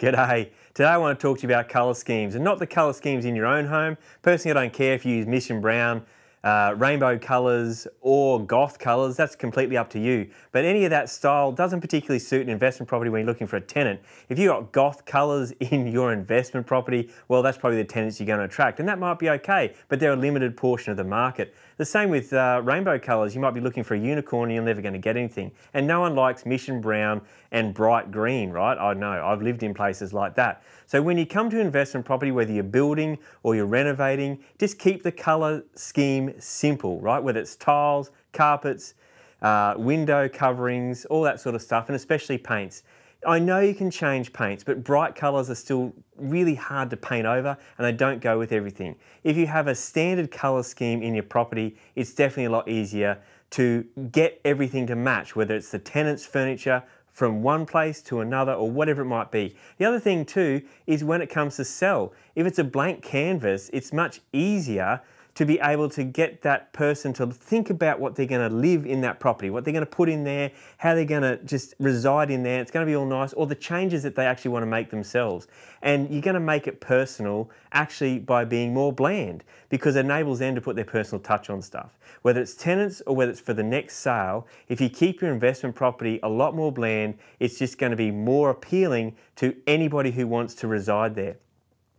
G'day. Today I want to talk to you about colour schemes and not the colour schemes in your own home. Personally, I don't care if you use mission brown, uh, rainbow colours or goth colours, that's completely up to you. But any of that style doesn't particularly suit an investment property when you're looking for a tenant. If you've got goth colours in your investment property, well, that's probably the tenants you're going to attract. And that might be okay, but they're a limited portion of the market. The same with uh, rainbow colours. You might be looking for a unicorn and you're never going to get anything. And no one likes mission brown and bright green, right? I know, I've lived in places like that. So when you come to investment property, whether you're building or you're renovating, just keep the colour scheme simple, right? Whether it's tiles, carpets, uh, window coverings, all that sort of stuff, and especially paints. I know you can change paints, but bright colours are still really hard to paint over and they don't go with everything. If you have a standard colour scheme in your property, it's definitely a lot easier to get everything to match, whether it's the tenant's furniture from one place to another or whatever it might be. The other thing too is when it comes to sell, if it's a blank canvas, it's much easier to be able to get that person to think about what they're going to live in that property, what they're going to put in there, how they're going to just reside in there. It's going to be all nice, or the changes that they actually want to make themselves. And you're going to make it personal actually by being more bland because it enables them to put their personal touch on stuff. Whether it's tenants or whether it's for the next sale, if you keep your investment property a lot more bland, it's just going to be more appealing to anybody who wants to reside there.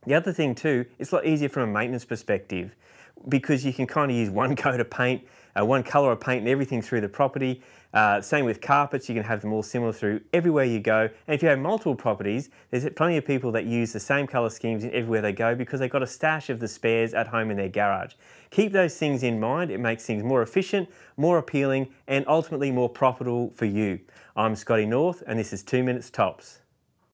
The other thing too, it's a lot easier from a maintenance perspective because you can kind of use one coat of paint, uh, one colour of paint and everything through the property. Uh, same with carpets, you can have them all similar through everywhere you go. And if you have multiple properties, there's plenty of people that use the same colour schemes everywhere they go because they've got a stash of the spares at home in their garage. Keep those things in mind, it makes things more efficient, more appealing, and ultimately more profitable for you. I'm Scotty North, and this is 2 Minutes Tops.